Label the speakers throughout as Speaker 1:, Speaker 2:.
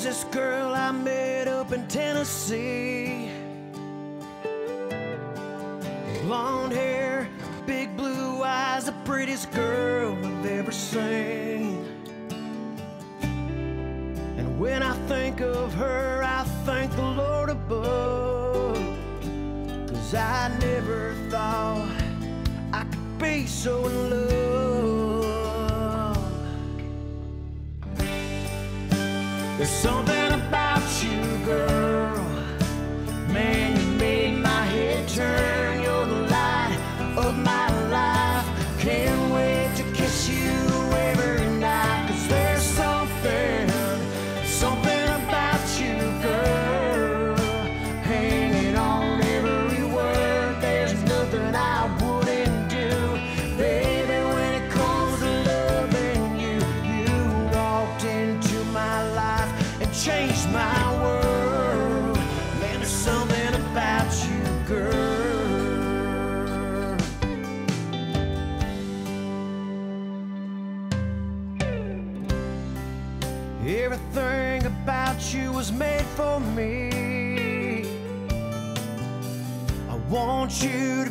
Speaker 1: This girl I met up in Tennessee. Blonde hair, big blue eyes, the prettiest girl I've ever seen. And when I think of her, I thank the Lord above. Cause I never thought I could be so in love. There's something. Everything about you was made for me. I want you to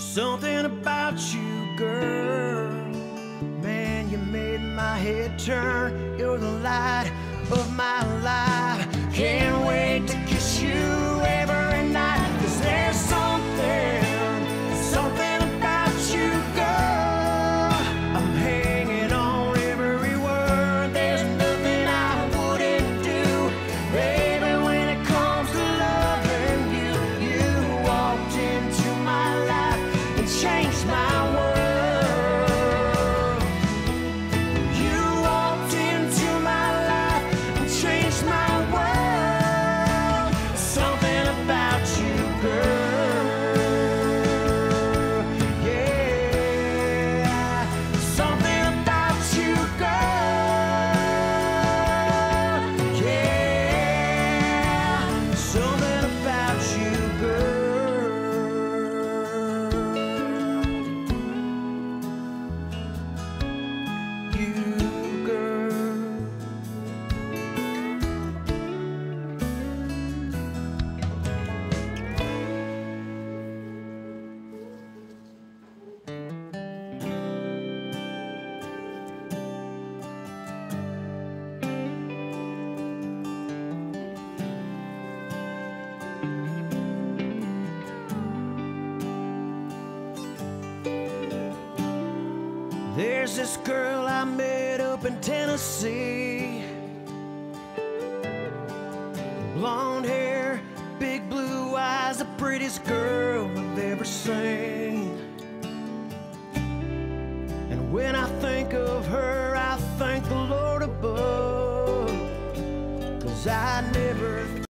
Speaker 1: There's something about you, girl. Man, you made my head turn. You're the light of my life. There's this girl I met up in Tennessee. Blonde hair, big blue eyes, the prettiest girl I've ever seen. And when I think of her, I thank the Lord above. Cause I never